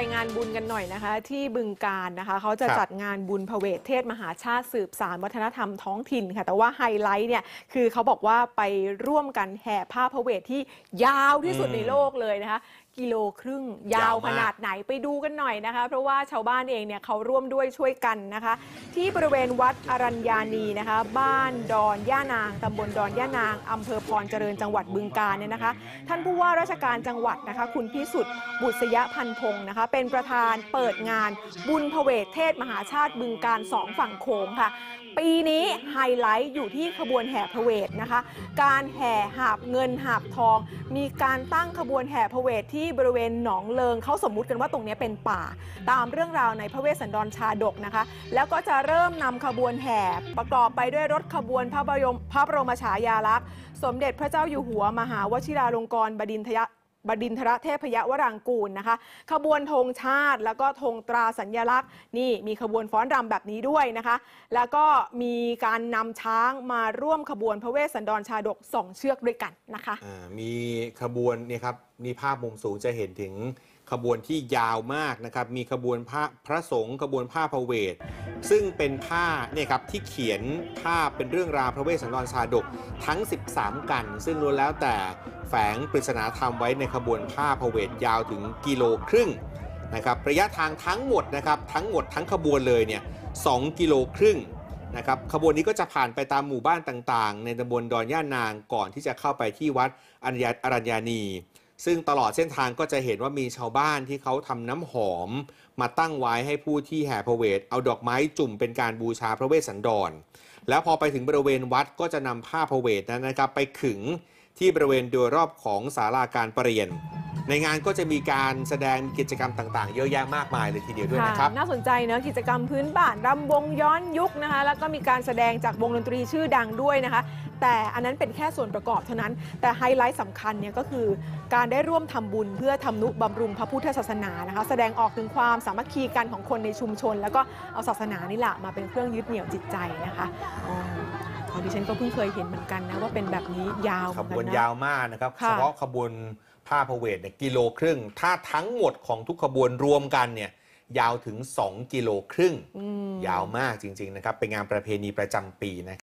ไปงานบุญกันหน่อยนะคะ ที่บึงการนะคะ เขาจะครับจัดงานบุญพระเวทเทศมหาชาติสืบสารวัฒนธรรมท้องถิ่นค่ะ แต่ว่าไฮไลท์เนี่ยคือเขาบอกว่าไปร่วมกันแห่ผ้าพระเวทที่ยาวที่สุดอืมในโลกเลยนะคะ กิโลครึ่ง ยาวยาวมาก ขนาดไหนไปดูกันหน่อยนะคะ เพราะว่าชาวบ้านเองเนี่ยเขาร่วมด้วยช่วยกันนะคะ ที่บริเวณวัดอรัญญานีนะคะ บ้านดอนย่านางตำบลดอนย่านางอำเภอพรเจริญจังหวัดบึงกาฬเนี่ยนะคะ ท่านผู้ว่าราชการจังหวัดนะคะ คุณพิสุทธิ์บุษยพันพงศ์นะคะ เป็นประธานเปิดงาน บุญพเวทเทศมหาชาติบึงการสองฝั่งโขงค่ะ ปีนี้ไฮไลท์อยู่ที่ขบวนแห่พระเวทนะคะ การแห่หาบเงินหาบทอง มีการตั้งขบวนแห่พระเวทที่บริเวณหนองเลิงเขาสมมุติกันว่าตรงนี้เป็นป่า ตามเรื่องราวในพระเวสสันดรชาดกนะคะ แล้วก็จะเริ่มนำขบวนแห่ประกอบไปด้วยรถขบวนพระบรมพระบรมฉายาลักษณ์ สมเด็จพระเจ้าอยู่หัว มหาวชิราลงกรณ์บดินทยบดินทรเทพยวรางกูลนะคะ ขบวนธงชาติแล้วก็ธงตราสัญลักษณ์ นี่มีขบวนฟ้อนรำแบบนี้ด้วยนะคะ แล้วก็มีการนำช้างมาร่วมขบวนพระเวสสันดรชาดกสองเชือกด้วยกันนะคะอ่ามีขบวนเนี่ยครับ นี่ภาพมุมสูงจะเห็นถึงขบวนที่ยาวมากนะครับ มีขบวนพระพระสงฆ์ขบวนผ้าพระเวท ซึ่งเป็นผ้าเนี่ยครับที่เขียนภาพเป็นเรื่องราวพระเวสสันดรชาดกทั้ง 13 กัน ซึ่งล้วนแล้วแต่แฝงปริศนาธรรมไว้ในขบวนผ้าพระเวทยาวถึงกิโลครึ่งนะครับ ระยะทางทั้งหมดนะครับทั้งหมดทั้งขบวนเลยเนี่ย2กิโลครึ่งนะครับขบวนนี้ก็จะผ่านไปตามหมู่บ้านต่างๆ ในตำบลดอนย่านางก่อนที่จะเข้าไปที่วัดอรัญญาอรัญญานี ซึ่งตลอดเส้นทางก็จะเห็นว่ามีชาวบ้านที่เขาทำน้ำหอม มาตั้งไว้ให้ผู้ที่แห่พระเวท เอาดอกไม้จุ่มเป็นการบูชาพระเวสสันดร แล้วพอไปถึงบริเวณวัดก็จะนำผ้าพระเวทนั้นนะครับไปขึงที่บริเวณโดยรอบของศาลาการประเรียน ในงานก็จะมีการแสดงกิจกรรมต่างๆ เยอะแยะมากมายเลยทีเดียวด้วยนะครับ น่าสนใจเนอะกิจกรรมพื้นบ้านรำวงย้อนยุคนะคะ แล้วก็มีการแสดงจากวงดนตรีชื่อดังด้วยนะคะ แต่อันนั้นเป็นแค่ส่วนประกอบเท่านั้น แต่ไฮไลท์สำคัญเนี่ยก็คือการได้ร่วมทำบุญเพื่อทำนุบำรุงพระพุทธศาสนานะคะ แสดงออกถึงความสามัคคีกันของคนในชุมชน แล้วก็เอาศาสนานี่แหละมาเป็นเครื่องยึดเหนี่ยวจิตใจนะคะอ๋ออ๋อดิฉันก็เพิ่งเคยเห็นเหมือนกันนะว่าเป็นแบบนี้ยาวเหขมือนบกัวนนะยาวมากนะครับค่ะเฉพาะขบวนผ้าพระเวทเนี่ยกิโลครึ่ง ถ้าทั้งหมดของทุกขบวนรวมกันเนี่ยยาวถึง 2 กิโลครึ่งอืมยาวมากจริง ๆ นะครับ เป็นงานประเพณีประจำปีนะครับ